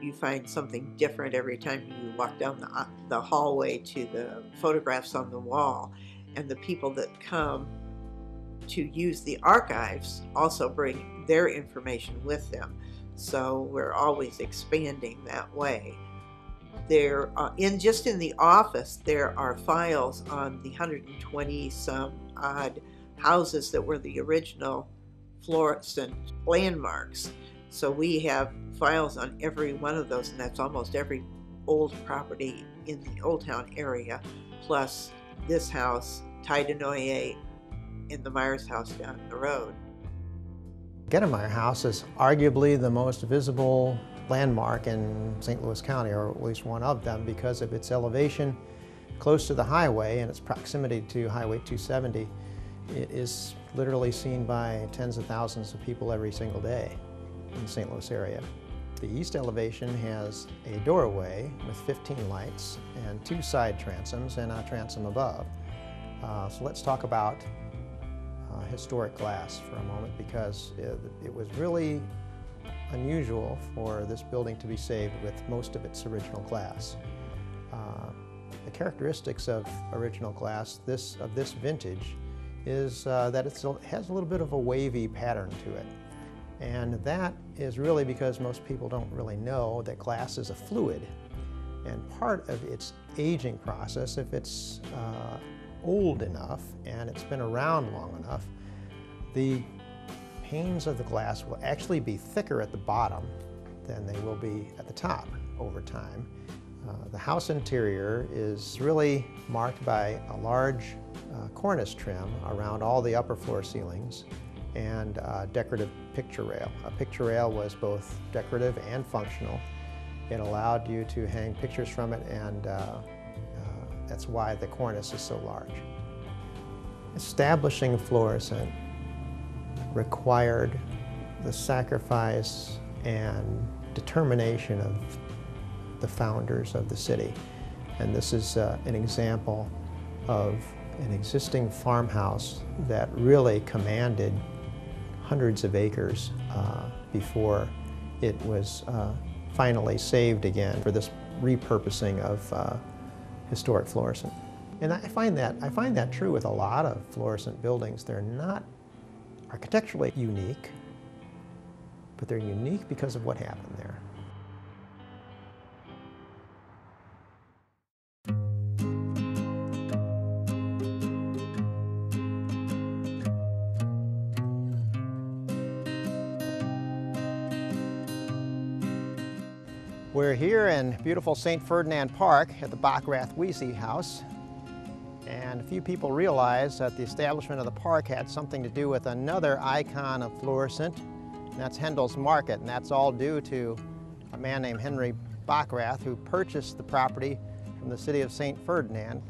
You find something different every time you walk down the, the hallway to the photographs on the wall, and the people that come to use the archives also bring their information with them. So we're always expanding that way. There, uh, in just in the office, there are files on the 120 some odd houses that were the original Florissant landmarks. So we have files on every one of those, and that's almost every old property in the Old Town area, plus this house, Taille de Noyer, and the Myers house down the road. Gettemeyer House is arguably the most visible landmark in St. Louis County, or at least one of them, because of its elevation close to the highway and its proximity to Highway 270. It is literally seen by tens of thousands of people every single day in the St. Louis area. The east elevation has a doorway with 15 lights and two side transoms and a transom above. Uh, so let's talk about uh, historic glass for a moment because it, it, was really unusual for this building to be saved with most of its original glass. Uh, the characteristics of original glass this, of this vintage is uh, that it has a little bit of a wavy pattern to it. And that is really because most people don't really know that glass is a fluid. And part of its aging process, if it's uh, old enough and it's been around long enough, the panes of the glass will actually be thicker at the bottom than they will be at the top over time. Uh, the house interior is really marked by a large uh, cornice trim around all the upper floor ceilings and decorative picture rail. A picture rail was both decorative and functional. It allowed you to hang pictures from it and uh, uh, that's why the cornice is so large. Establishing Florissant required the sacrifice and determination of the founders of the city. And this is uh, an example of an existing farmhouse that really commanded hundreds of acres uh, before it was uh, finally saved again for this repurposing of uh, historic Florissant. And I find that I find that true with a lot of Florissant buildings. They're not architecturally unique, but they're unique because of what happened there. We're here in beautiful St. Ferdinand Park at the Bockrath Wiese House. And a few people realize that the establishment of the park had something to do with another icon of Florissant, and that's Hendel's Market. And that's all due to a man named Henry Bockrath who purchased the property from the city of St. Ferdinand.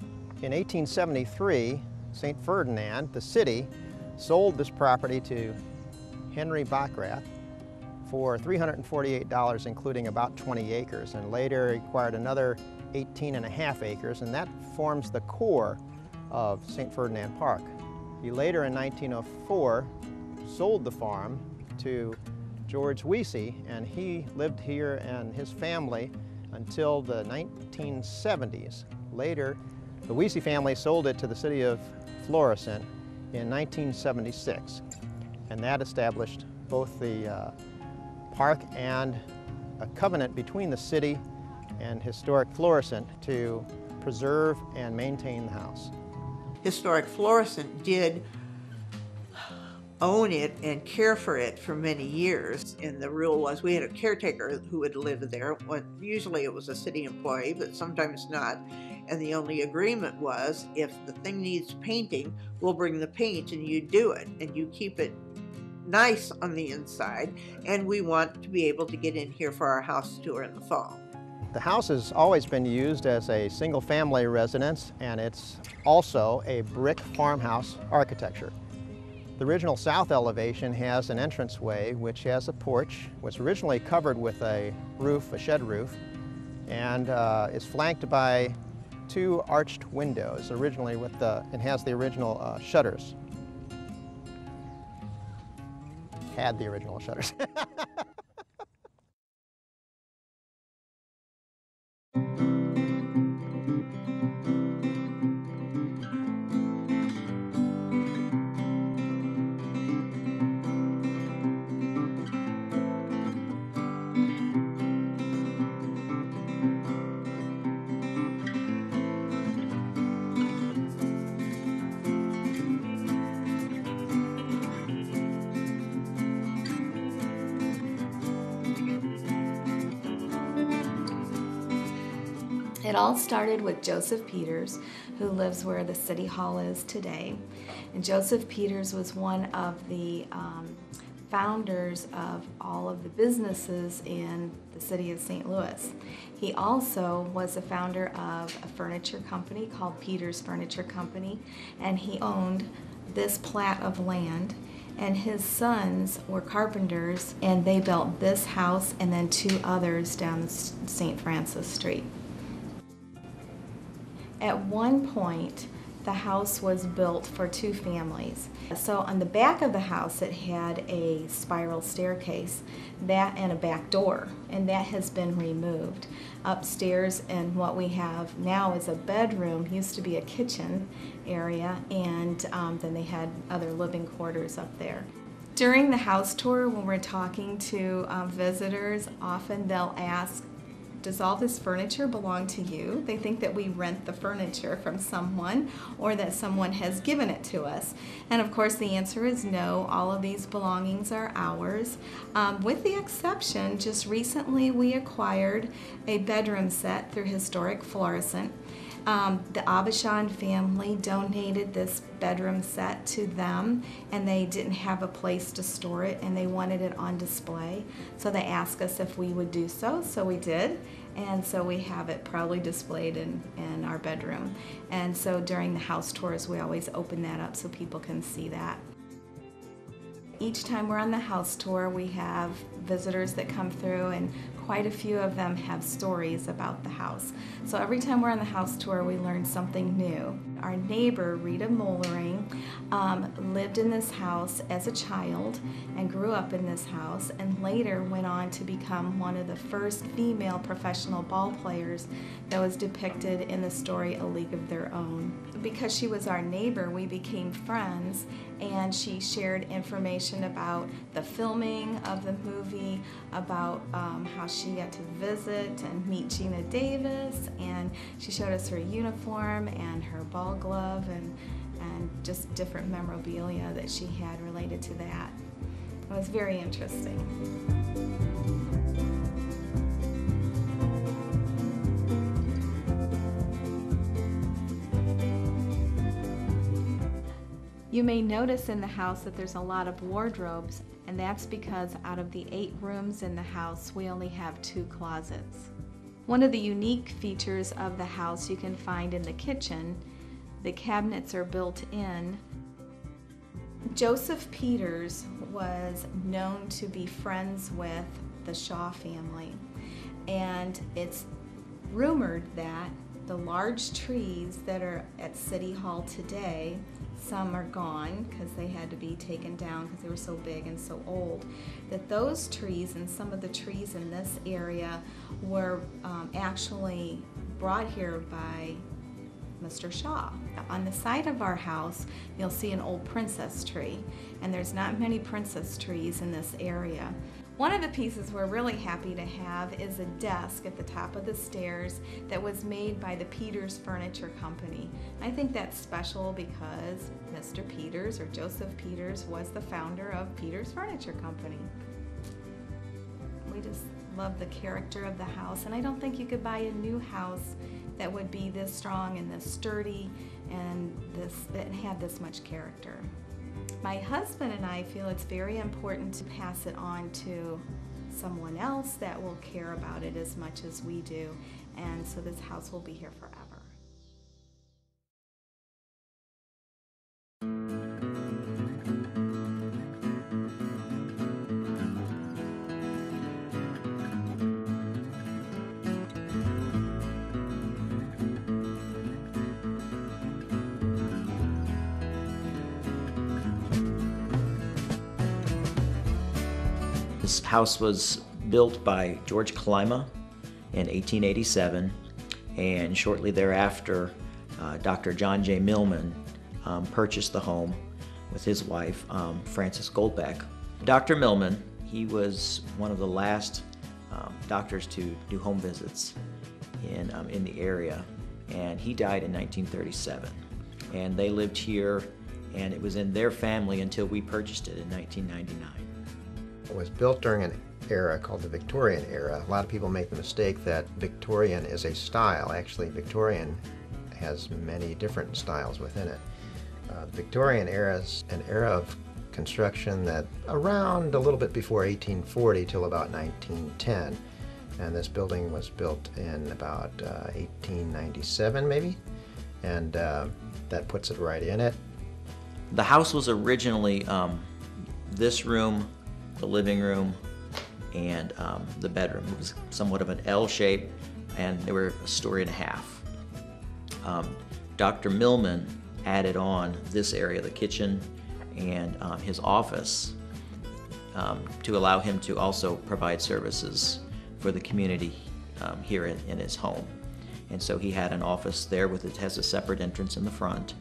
In 1873, St. Ferdinand, the city, sold this property to Henry Bockrath for $348, including about 20 acres, and later acquired another 18 and a half acres, and that forms the core of St. Ferdinand Park. He later, in 1904, sold the farm to George Wiese, and he lived here and his family until the 1970s. Later, the Wiese family sold it to the city of Florissant in 1976, and that established both the uh, park and a covenant between the city and historic Florissant to preserve and maintain the house. Historic Florissant did own it and care for it for many years. And the rule was we had a caretaker who would live there. Usually it was a city employee, but sometimes not. And the only agreement was if the thing needs painting, we'll bring the paint and you do it and you keep it nice on the inside. And we want to be able to get in here for our house tour in the fall. The house has always been used as a single family residence and it's also a brick farmhouse architecture. The original south elevation has an entranceway which has a porch, was originally covered with a roof, a shed roof, and uh, is flanked by two arched windows, originally with the, and has the original uh, shutters. Had the original shutters. It all started with Joseph Peters, who lives where the City Hall is today. And Joseph Peters was one of the um, founders of all of the businesses in the city of St. Louis. He also was the founder of a furniture company called Peters Furniture Company, and he owned this plat of land. And his sons were carpenters, and they built this house and then two others down St. Francis Street. At one point, the house was built for two families. So on the back of the house, it had a spiral staircase, that and a back door, and that has been removed. Upstairs, and what we have now is a bedroom, used to be a kitchen area, and um, then they had other living quarters up there. During the house tour, when we're talking to um, visitors, often they'll ask, does all this furniture belong to you? They think that we rent the furniture from someone or that someone has given it to us. And of course, the answer is no. All of these belongings are ours. Um, with the exception, just recently we acquired a bedroom set through Historic Florissant. Um, the Abishan family donated this bedroom set to them and they didn't have a place to store it and they wanted it on display. So they asked us if we would do so, so we did. And so we have it proudly displayed in, in our bedroom. And so during the house tours, we always open that up so people can see that. Each time we're on the house tour, we have visitors that come through and quite a few of them have stories about the house. So every time we're on the house tour, we learn something new. Our neighbor, Rita Mollering, um, lived in this house as a child and grew up in this house and later went on to become one of the first female professional ball players that was depicted in the story A League of Their Own. Because she was our neighbor, we became friends and she shared information about the filming of the movie, about um, how she got to visit and meet Geena Davis, and she showed us her uniform and her ball glove and, and just different memorabilia that she had related to that. It was very interesting. You may notice in the house that there's a lot of wardrobes, and that's because out of the eight rooms in the house, we only have two closets. One of the unique features of the house you can find in the kitchen, the cabinets are built in. Joseph Peters was known to be friends with the Shaw family, and it's rumored that the large trees that are at City Hall today some are gone because they had to be taken down because they were so big and so old. That those trees and some of the trees in this area were um, actually brought here by Mr. Shaw. On the side of our house, you'll see an old princess tree, and there's not many princess trees in this area. One of the pieces we're really happy to have is a desk at the top of the stairs that was made by the Peters Furniture Company. I think that's special because Mr. Peters or Joseph Peters was the founder of Peters Furniture Company. We just love the character of the house and I don't think you could buy a new house that would be this strong and this sturdy and this that had this much character. My husband and I feel it's very important to pass it on to someone else that will care about it as much as we do, and so this house will be here forever. This house was built by George Kalima in 1887, and shortly thereafter, uh, Dr. John J. Millman um, purchased the home with his wife, um, Frances Goldbeck. Dr. Millman, he was one of the last um, doctors to do home visits in, um, in the area, and he died in 1937. And they lived here, and it was in their family until we purchased it in 1999. Was built during an era called the Victorian era. A lot of people make the mistake that Victorian is a style. Actually, Victorian has many different styles within it. Uh, Victorian era is an era of construction that around a little bit before 1840 till about 1910. And this building was built in about uh, 1897 maybe. And uh, that puts it right in it. The house was originally um, this room, the living room, and um, the bedroom. It was somewhat of an L shape, and they were a story and a half. Um, Dr. Millman added on this area, the kitchen, and um, his office um, to allow him to also provide services for the community um, here in, in his home. And so he had an office there with it has a separate entrance in the front,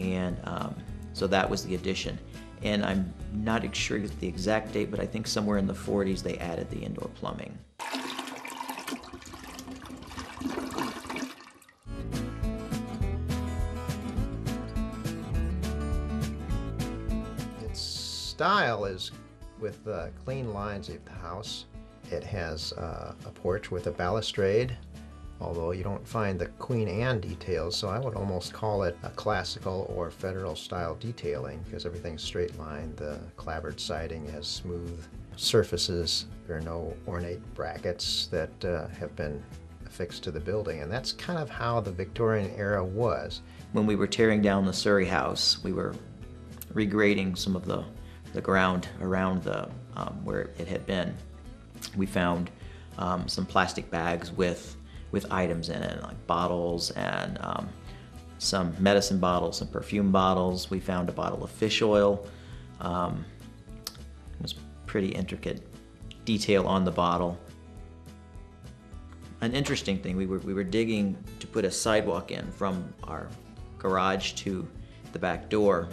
and um, so that was the addition. And I'm not sure the exact date, but I think somewhere in the 40s they added the indoor plumbing. Its style is with uh, clean lines of the house. It has uh, a porch with a balustrade, although you don't find the Queen Anne details, so I would almost call it a classical or federal style detailing because everything's straight line. The clapboard siding has smooth surfaces. There are no ornate brackets that uh, have been affixed to the building, and that's kind of how the Victorian era was. When we were tearing down the Surrey house, we were regrading some of the, the ground around the um, where it had been. We found um, some plastic bags with with items in it, like bottles and um, some medicine bottles, some perfume bottles. We found a bottle of fish oil. Um, it was pretty intricate detail on the bottle. An interesting thing, we were, we were digging to put a sidewalk in from our garage to the back door,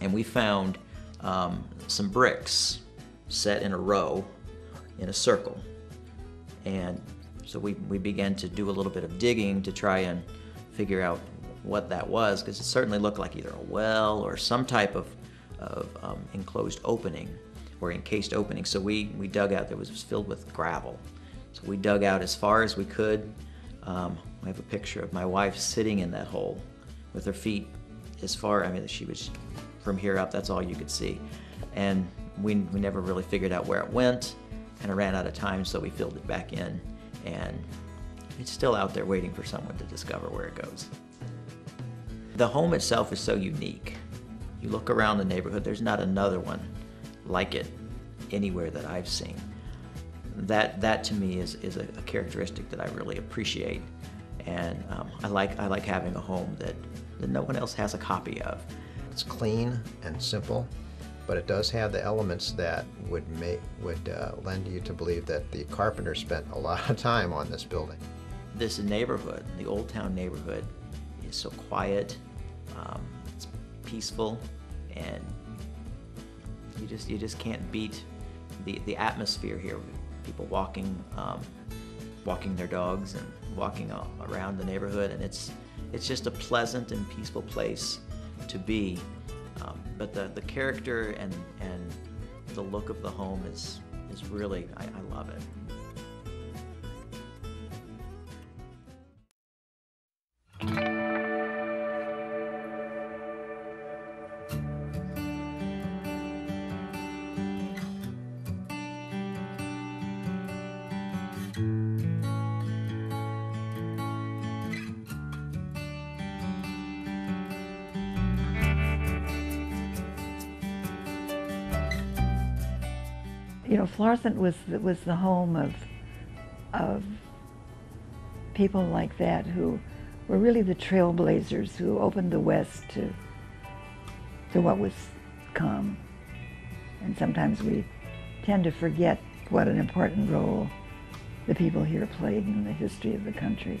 and we found um, some bricks set in a row in a circle. And so we, we began to do a little bit of digging to try and figure out what that was, because it certainly looked like either a well or some type of, of um, enclosed opening or encased opening. So we, we dug out, there was, filled with gravel. So we dug out as far as we could. Um, I have a picture of my wife sitting in that hole with her feet as far, I mean, she was from here up, that's all you could see. And we, we never really figured out where it went, and it ran out of time, so we filled it back in and it's still out there waiting for someone to discover where it goes. The home itself is so unique. You look around the neighborhood, there's not another one like it anywhere that I've seen. That, that to me is, is a, a characteristic that I really appreciate. And um, I, like, I like having a home that, that no one else has a copy of. It's clean and simple, but it does have the elements that would make would uh, lend you to believe that the carpenter spent a lot of time on this building. This neighborhood, the Old Town neighborhood, is so quiet, um, it's peaceful, and you just you just can't beat the the atmosphere here. People walking um, walking their dogs and walking around the neighborhood, and it's it's just a pleasant and peaceful place to be. Um, but the, the character and, and the look of the home is, is really, I, I love it. Florissant was was the home of of people like that who were really the trailblazers who opened the West to to what was come. And sometimes we tend to forget what an important role the people here played in the history of the country.